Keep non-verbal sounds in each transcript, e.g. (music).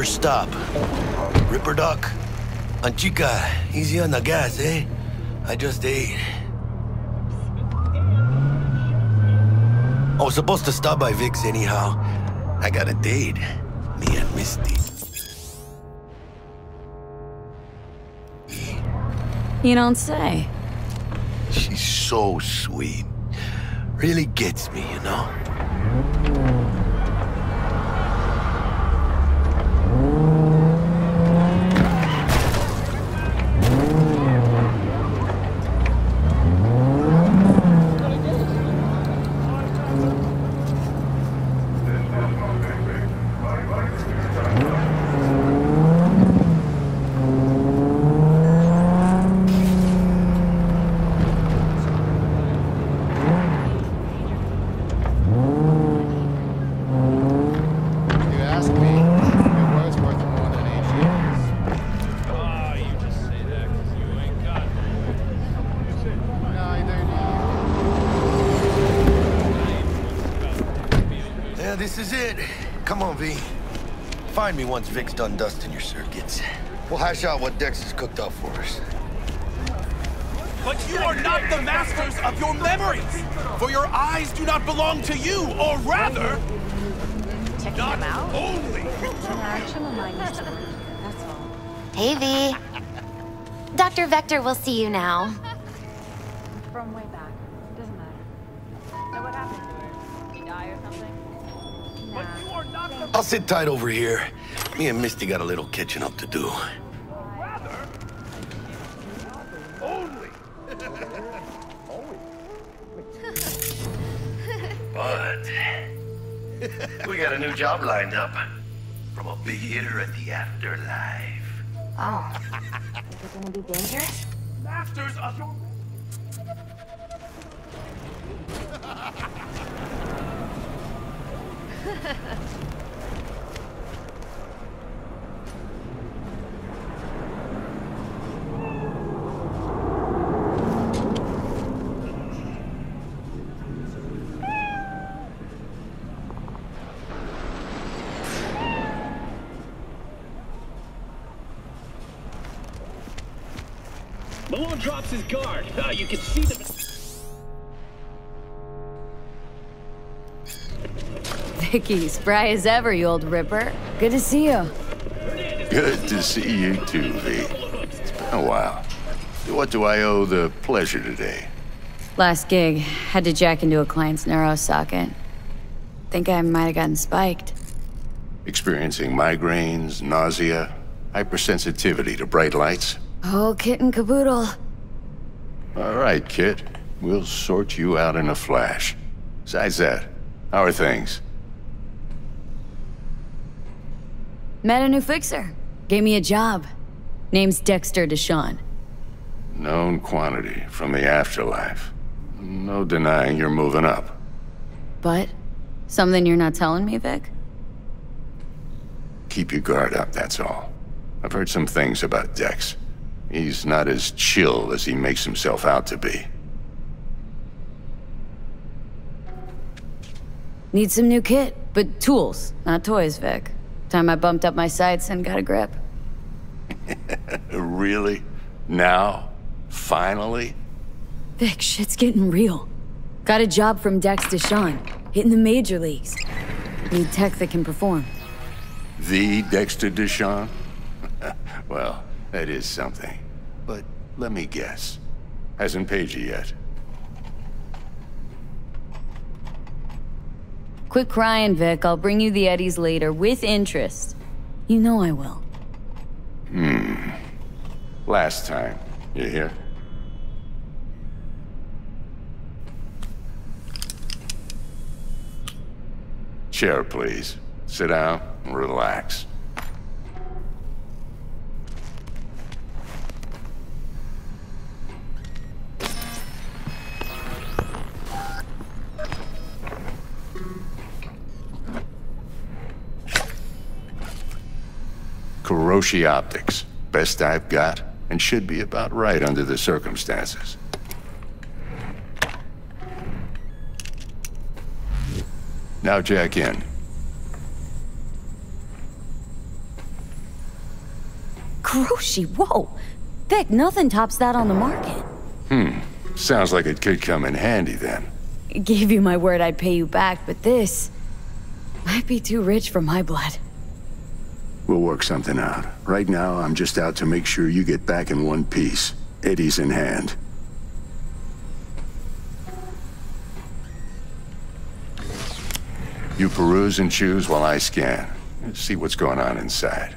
First stop. Ripper Doc. Anchica, easy on the gas, eh? I just ate. I was supposed to stop by Vic's anyhow. I got a date. Me and Misty. You don't say. She's so sweet. Really gets me, you know? Find me once Vic's done dusting your circuits. We'll hash out what Dex has cooked up for us. But you are not the masters of your memories! For your eyes do not belong to you, or rather, Checking not them out? only. Interaction reminds me. That's all. Hey, V. Dr. Vector will see you now. From way back. Doesn't matter. So what happened to her? Did She die or something? But you are not the I'll sit tight over here. Me and Misty got a little catching up to do. rather, only. But we got a new job lined up from a big hitter at the afterlife. Oh. Is it gonna be dangerous? Masters of your. (laughs) Malone drops his guard. Ah, you can see the. Vicky, spry as ever, you old ripper. Good to see you. Good to see you too, V. It's been a while. What do I owe the pleasure today? Last gig, had to jack into a client's neuro socket. Think I might have gotten spiked. Experiencing migraines, nausea, hypersensitivity to bright lights? Oh, kitten caboodle. All right, kid. We'll sort you out in a flash. Besides that, how are things? Met a new fixer. Gave me a job. Name's Dexter Deshawn. Known quantity from the afterlife. No denying you're moving up. But, something you're not telling me, Vic? Keep your guard up, that's all. I've heard some things about Dex. He's not as chill as he makes himself out to be. Need some new kit, but tools, not toys, Vic. Time I bumped up my sights and got a grip. (laughs) Really? Now? Finally? Vic, shit's getting real. Got a job from Dex to Deshawn, hitting the major leagues. Need tech that can perform. The Dexter Deshawn? (laughs) well, that is something. But let me guess. Hasn't paid you yet. Quit crying, Vic. I'll bring you the Eddies later, with interest. You know I will. Hmm. Last time. You hear? Chair, please. Sit down and relax. Kiroshi Optics. Best I've got, and should be about right under the circumstances. Now jack in. Kiroshi, whoa! Vic, nothing tops that on the market. Hmm. Sounds like it could come in handy then. Gave you my word I'd pay you back, but this... might be too rich for my blood. We'll work something out. Right now, I'm just out to make sure you get back in one piece. Eddie's in hand. You peruse and choose while I scan. See what's going on inside.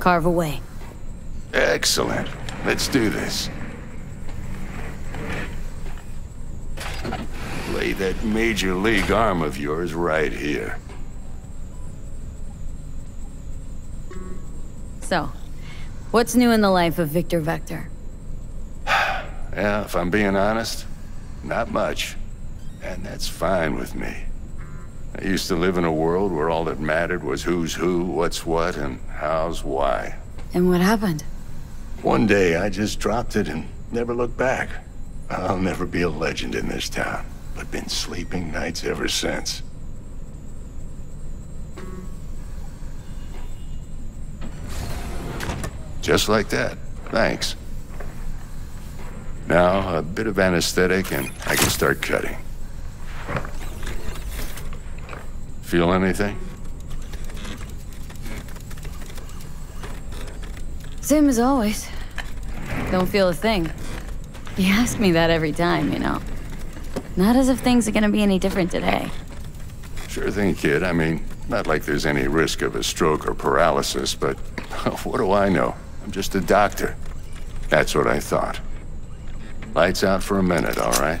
Carve away. Excellent. Let's do this. Lay that major league arm of yours right here. So, what's new in the life of Victor Vector? (sighs) Yeah, if I'm being honest, not much. And that's fine with me. I used to live in a world where all that mattered was who's who, what's what, and how's why. And what happened? One day I just dropped it and never looked back. I'll never be a legend in this town, but been sleeping nights ever since. Just like that. Thanks. Now, a bit of anesthetic and I can start cutting. Feel anything? Same as always. Don't feel a thing. You ask me that every time, you know. Not as if things are gonna be any different today. Sure thing, kid. I mean, not like there's any risk of a stroke or paralysis, but (laughs) what do I know? I'm just a doctor. That's what I thought. Lights out for a minute, all right?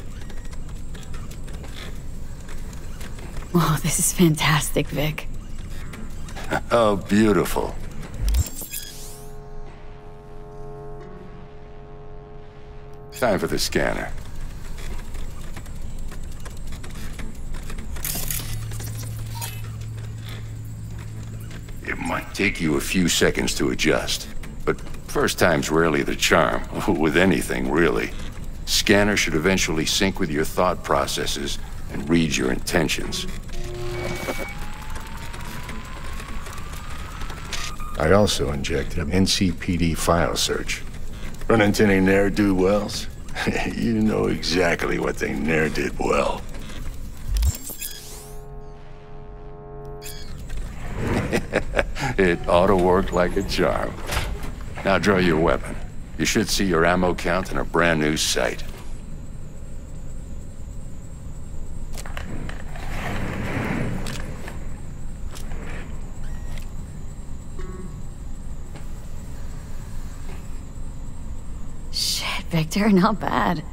(laughs) this is fantastic, Vic. Oh, beautiful. Time for the scanner. It might take you a few seconds to adjust, but first time's rarely the charm, (laughs) with anything, really. Scanner should eventually sync with your thought processes and read your intentions. I also injected an NCPD file search. Run into any ne'er-do-wells? (laughs) you know exactly what they ne'er did well. (laughs) it ought to work like a charm. Now draw your weapon. You should see your ammo count in a brand new sight. Victor, not bad.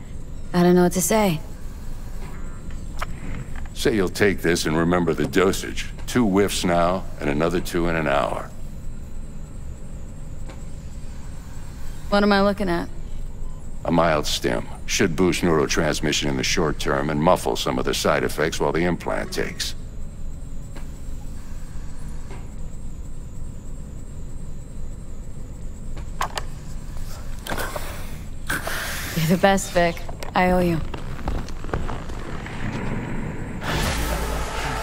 I don't know what to say. Say you'll take this and remember the dosage. Two whiffs now, and another two in an hour. What am I looking at? A mild stim. Should boost neurotransmission in the short term and muffle some of the side effects while the implant takes. You're the best, Vic. I owe you.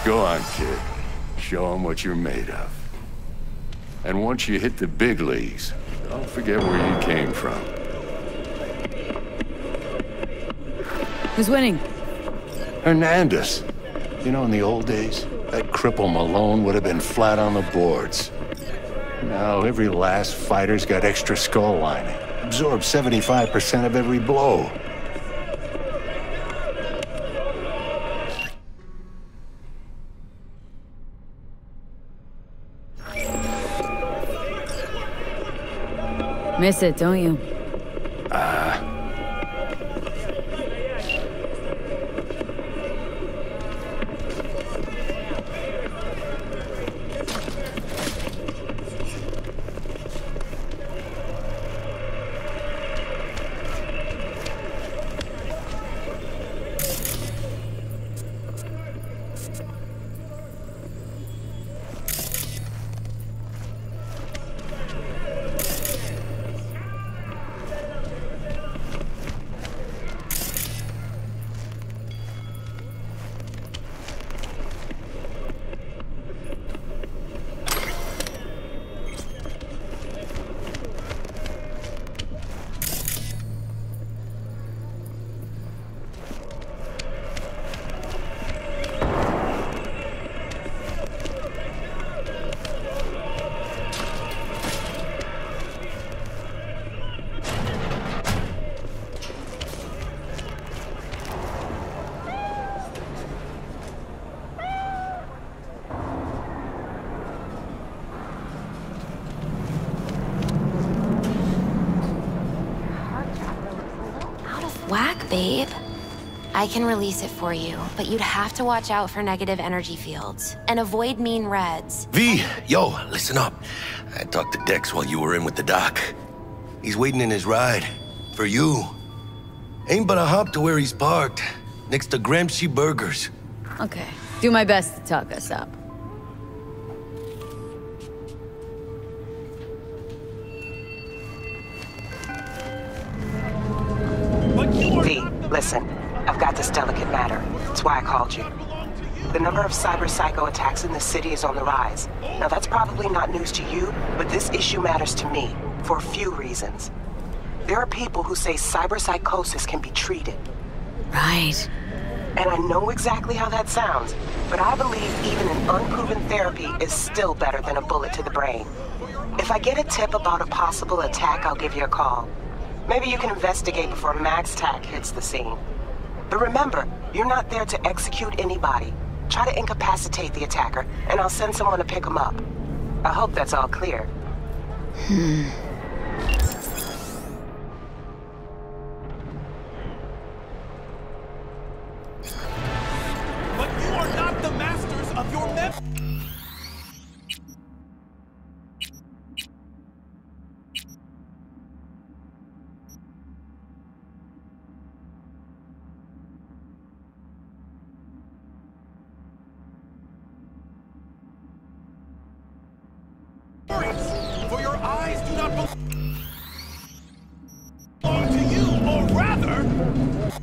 Go on, kid. Show them what you're made of. And once you hit the big leagues, don't forget where you came from. Who's winning? Hernandez. You know, in the old days, that cripple Malone would have been flat on the boards. Now, every last fighter's got extra skull lining. Absorbs 75% of every blow. Miss it, don't you? Babe. I can release it for you, but you'd have to watch out for negative energy fields and avoid mean reds. V, yo, listen up. I talked to Dex while you were in with the doc. He's waiting in his ride. For you. Ain't but a hop to where he's parked. Next to Gramsci Burgers. Okay. Do my best to talk us up. Listen. I've got this delicate matter. That's why I called you. The number of cyber psycho attacks in the city is on the rise. Now, that's probably not news to you, but this issue matters to me for a few reasons. There are people who say cyber psychosis can be treated. Right. And I know exactly how that sounds, but I believe even an unproven therapy is still better than a bullet to the brain. If I get a tip about a possible attack, I'll give you a call. Maybe you can investigate before MaxTac hits the scene. But remember, you're not there to execute anybody. Try to incapacitate the attacker, and I'll send someone to pick him up. I hope that's all clear. But eyes do not belong to you, or rather...